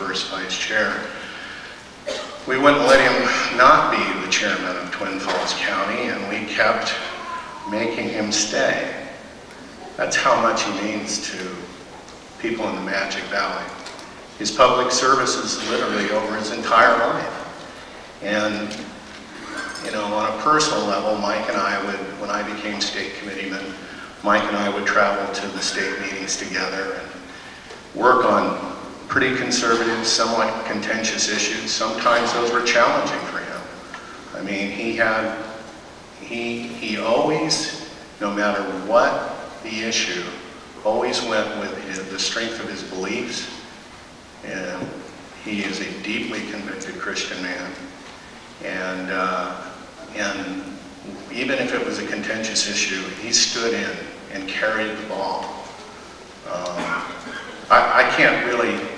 first vice chair. We wouldn't let him not be the chairman of Twin Falls County, and we kept making him stay. That's how much he means to people in the Magic Valley. His public service is literally over his entire life. And, you know, on a personal level, Mike and I would, when I became state committeeman, Mike and I would travel to the state meetings together and work on pretty conservative, somewhat contentious issues. Sometimes those were challenging for him. I mean, he had, he, he always, no matter what the issue, always went with his, the strength of his beliefs. And he is a deeply convicted Christian man. And, uh, and even if it was a contentious issue, he stood in and carried the ball. Um, I, I can't really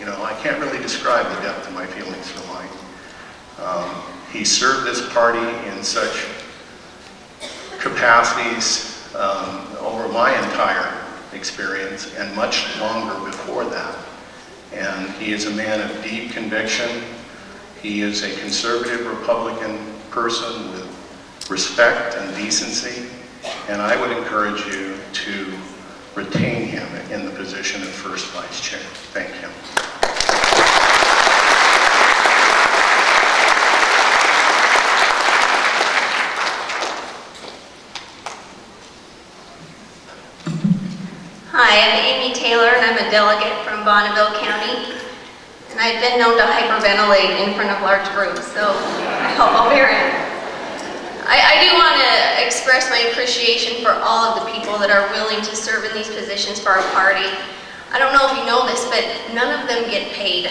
you know, I can't really describe the depth of my feelings for Mike. Um, he served this party in such capacities um, over my entire experience and much longer before that. And he is a man of deep conviction. He is a conservative Republican person with respect and decency. And I would encourage you to retain him in the position of first vice chair. Thank you. Hi, I'm Amy Taylor, and I'm delegate from Bonneville County. And I've been known to hyperventilate in front of large groups, so I hope I'll bear it. I, I do want to express my appreciation for all of the people that are willing to serve in these positions for our party. I don't know if you know this, but none of them get paid,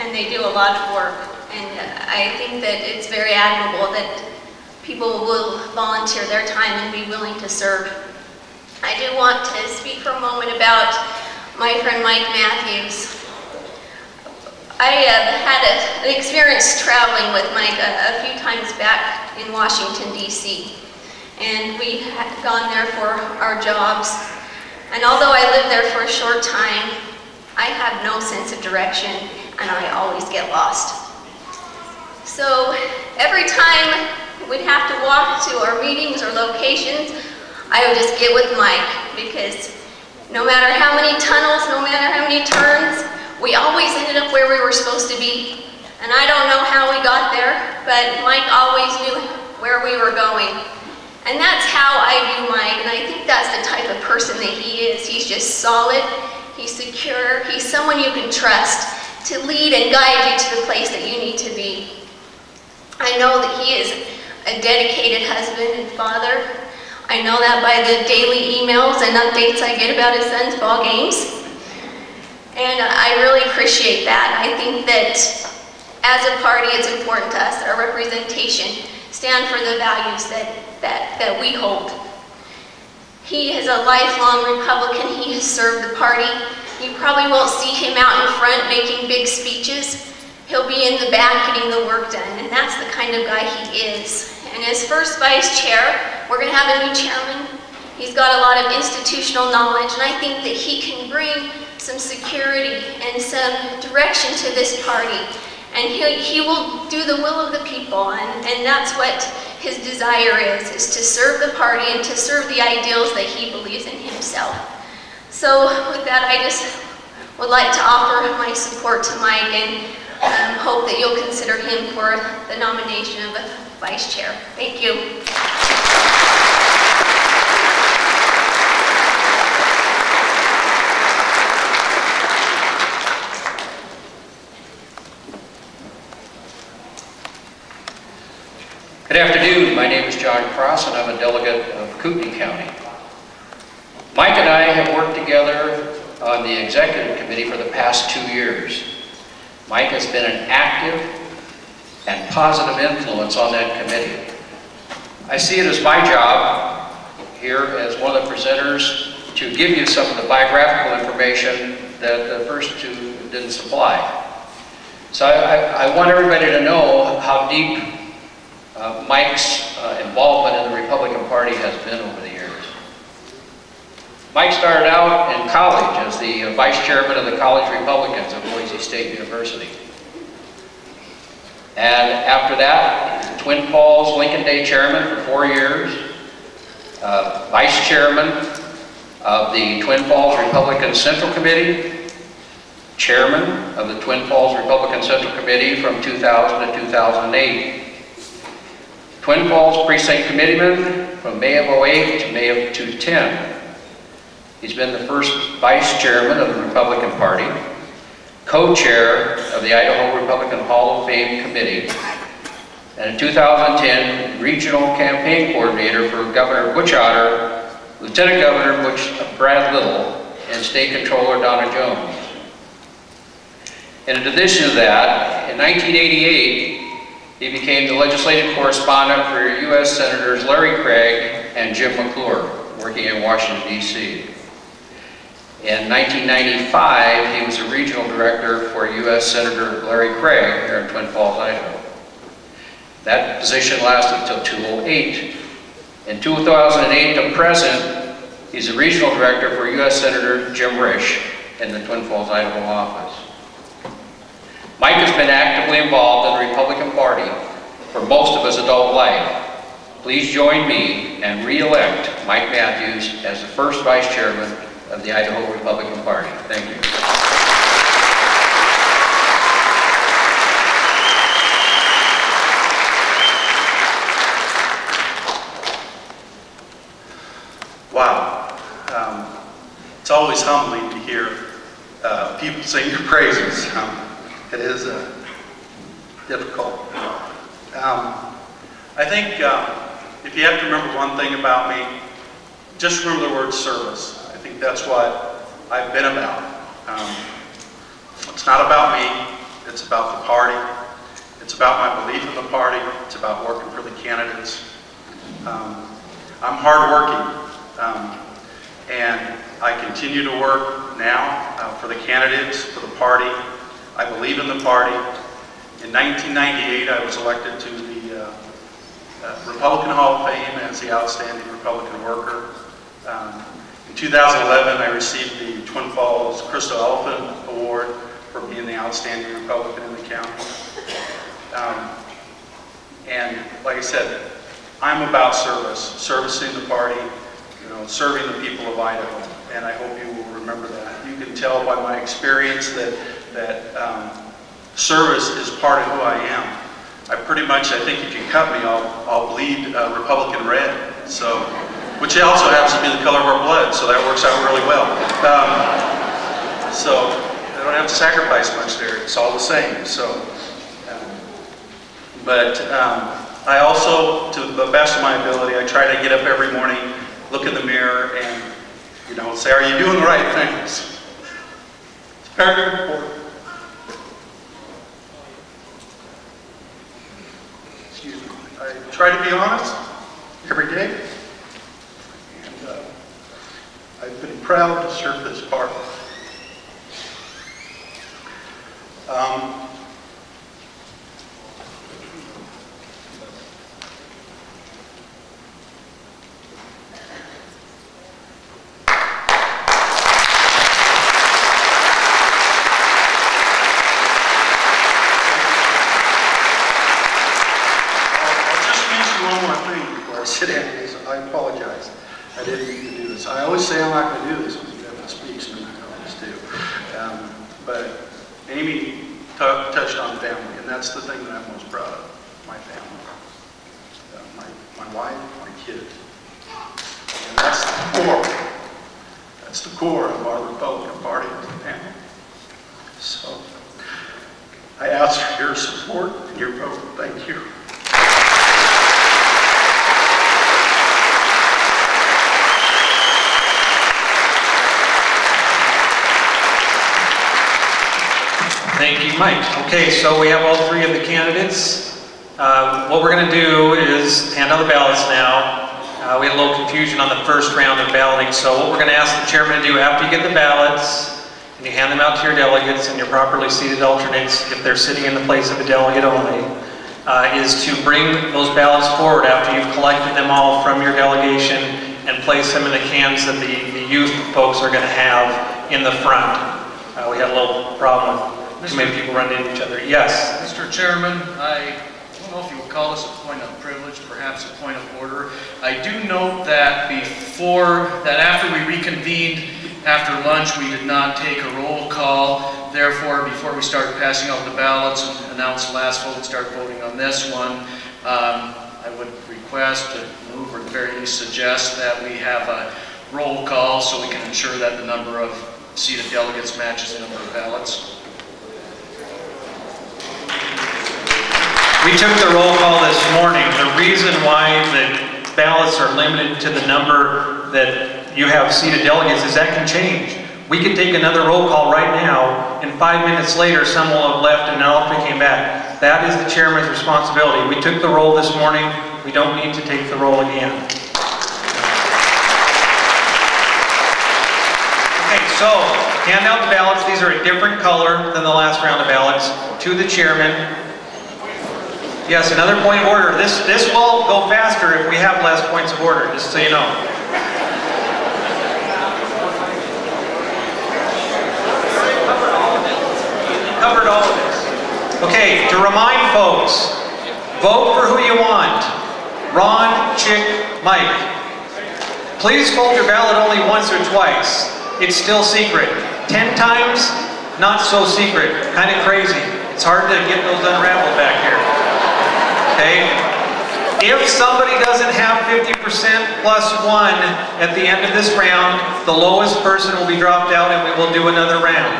and they do a lot of work. And I think that it's very admirable that people will volunteer their time and be willing to serve. I do want to speak for a moment about my friend Mike Matthews. I uh, had a, an experience traveling with Mike a, a few times back in Washington, D.C. And we had gone there for our jobs. And although I lived there for a short time, I have no sense of direction and I always get lost. So every time we'd have to walk to our meetings or locations, I would just get with Mike because no matter how many tunnels, no matter how many turns, we always ended up where we were supposed to be. And I don't know how we got there, but Mike always knew where we were going. And that's how I view Mike, and I think that's the type of person that he is. He's just solid, he's secure, he's someone you can trust to lead and guide you to the place that you need to be. I know that he is a dedicated husband and father, I know that by the daily emails and updates I get about his son's ball games. And I really appreciate that. I think that as a party, it's important to us our representation stand for the values that, that, that we hold. He is a lifelong Republican. He has served the party. You probably won't see him out in front making big speeches. He'll be in the back getting the work done, and that's the kind of guy he is. And as first vice chair, we're going to have a new chairman. He's got a lot of institutional knowledge, and I think that he can bring some security and some direction to this party. And he, he will do the will of the people, and, and that's what his desire is, is to serve the party and to serve the ideals that he believes in himself. So with that, I just would like to offer my support to Mike and um, hope that you'll consider him for the nomination of a vice chair. Thank you. Good afternoon. My name is John Cross, and I'm a delegate of Kootenai County. Mike and I have worked together on the executive committee for the past two years. Mike has been an active and positive influence on that committee. I see it as my job here as one of the presenters to give you some of the biographical information that the first two didn't supply. So I, I, want everybody to know how deep uh, Mike's uh, involvement in the Republican Party has been over the years. Mike started out in college as the uh, vice chairman of the College Republicans of Boise State University. And after that, Twin Falls Lincoln Day Chairman for four years, uh, Vice Chairman of the Twin Falls Republican Central Committee, Chairman of the Twin Falls Republican Central Committee from 2000 to 2008, Twin Falls Precinct Committeeman from May of 08 to May of 2010. He's been the first Vice Chairman of the Republican Party, co-chair of the Idaho Republican Hall of Fame Committee, and in 2010, regional campaign coordinator for Governor Butch Otter, Lieutenant Governor Butch uh, Brad Little, and State Controller Donna Jones. And in addition to that, in 1988, he became the legislative correspondent for U.S. Senators Larry Craig and Jim McClure, working in Washington, D.C. In 1995, he was a regional director for U.S. Senator Larry Craig here in Twin Falls, Idaho. That position lasted until 2008. In 2008 to present, he's a regional director for U.S. Senator Jim Risch in the Twin Falls, Idaho office. Mike has been actively involved in the Republican Party for most of his adult life. Please join me and re-elect Mike Matthews as the first vice chairman of the Idaho Republican Party. Thank you. Wow. Um, it's always humbling to hear uh, people sing your praises. Um, it is uh, difficult. Um, I think um, if you have to remember one thing about me, just remember the word service. I think that's what I've been about. Um, it's not about me, it's about the party. It's about my belief in the party. It's about working for the candidates. Um, I'm hardworking. Um, and I continue to work now uh, for the candidates, for the party. I believe in the party. In 1998, I was elected to the uh, uh, Republican Hall of Fame as the Outstanding Republican Worker. Um, in 2011, I received the Twin Falls Crystal Elephant Award for being the Outstanding Republican in the county. Um, and like I said, I'm about service, servicing the party, you know, serving the people of Idaho, and I hope you will remember that. You can tell by my experience that, that um, service is part of who I am. I pretty much, I think if you cut me, I'll, I'll bleed uh, Republican red, so, which also happens to be the color of our blood, so that works out really well. Um, so, I don't have to sacrifice much there, it's all the same, so. um, But um, I also, to the best of my ability, I try to get up every morning, look in the mirror, and, you know, say, are you doing the right things? It's very important. Excuse me. I try to be honest every day. And uh, I've been proud to serve this party. Um, I sit down, I apologize. I didn't this. I always say I'm not going to do this when Devin speaks, and I always do. Um, But Amy tou- touched on family, and that's the thing that I'm most proud of, my family. Uh, My my wife, my kids. And that's the core. That's the core of our Republican Party, is the family. So I ask for your support and your vote. Thank you. Thank you, Mike. Okay, so we have all three of the candidates. Uh, What we're going to do is hand out the ballots now. Uh, We had a little confusion on the first round of balloting, so what we're going to ask the chairman to do after you get the ballots, and you hand them out to your delegates and your properly seated alternates, if they're sitting in the place of a delegate only, uh, is to bring those ballots forward after you've collected them all from your delegation and place them in the cans that the the youth folks are going to have in the front. Uh, We had a little problem with too many people running into each other. Yes, Mr. Chairman, I don't know if you would call this a point of privilege, perhaps a point of order. I do note that before, that after we reconvened after lunch, we did not take a roll call. Therefore, before we start passing out the ballots and announce the last vote, and start voting on this one, um, I would request, to move or at the very least suggest that we have a roll call so we can ensure that the number of seated delegates matches the number of ballots. We took the roll call this morning. The reason why the ballots are limited to the number that you have seated delegates is that can change. We could take another roll call right now, and five minutes later, some will have left and now they came back. That is the chairman's responsibility. We took the roll this morning, we don't need to take the roll again. Okay, so, hand out the ballots, these are a different color than the last round of ballots, to the chairman. Yes, another point of order, this, this will go faster if we have less points of order, just so you know. Covered all of this. Okay, to remind folks, vote for who you want. Ron, Chick, Mike. Please fold your ballot only once or twice. It's still secret. Ten times, not so secret. Kind of crazy. It's hard to get those unraveled back here. Okay? If somebody doesn't have 50% plus one at the end of this round, the lowest person will be dropped out and we will do another round.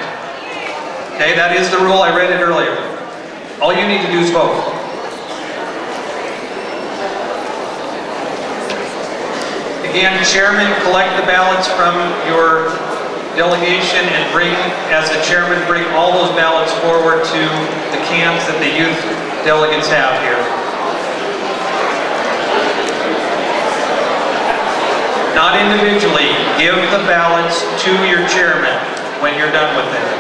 Okay, that is the rule. I read it earlier. All you need to do is vote. Again, chairman, collect the ballots from your delegation and bring, as the chairman, bring all those ballots forward to the cans that the youth delegates have here. Not individually, give the ballots to your chairman when you're done with them.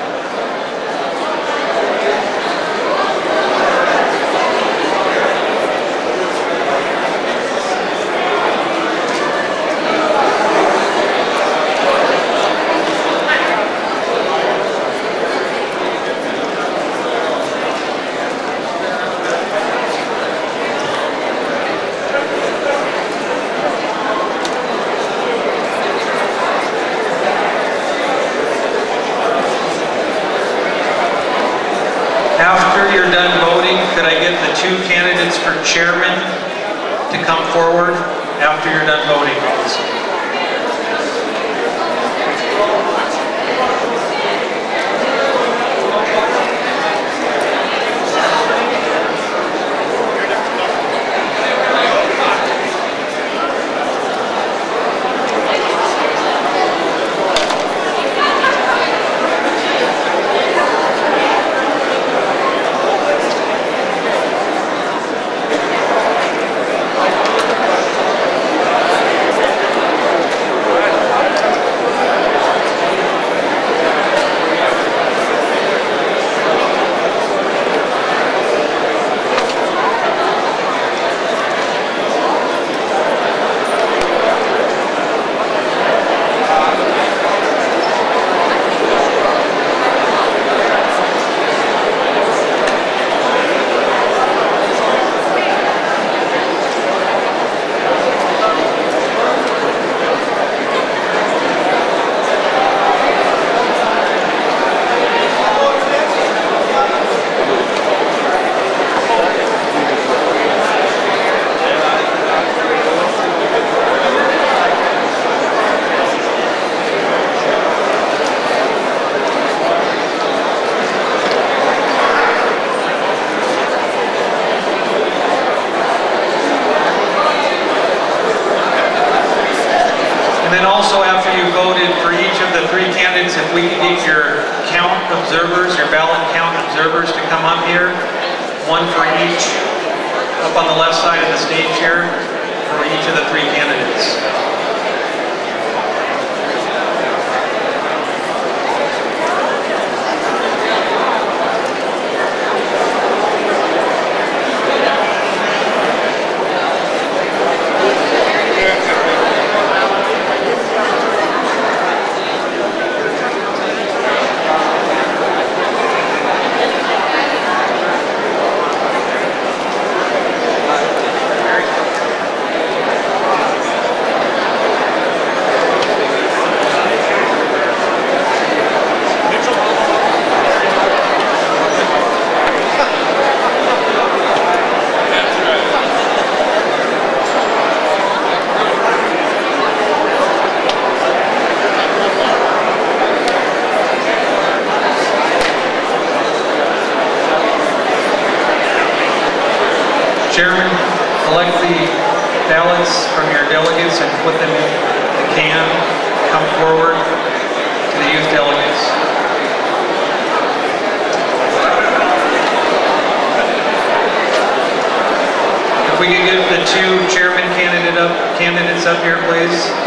Observers, your ballot count observers to come up here, one for each, up on the left side of the stage here, for each of the three candidates. Chairman collect the ballots from your delegates and put them in the can, come forward to the youth delegates. If we could get the two chairman candidate up, candidates up here, please.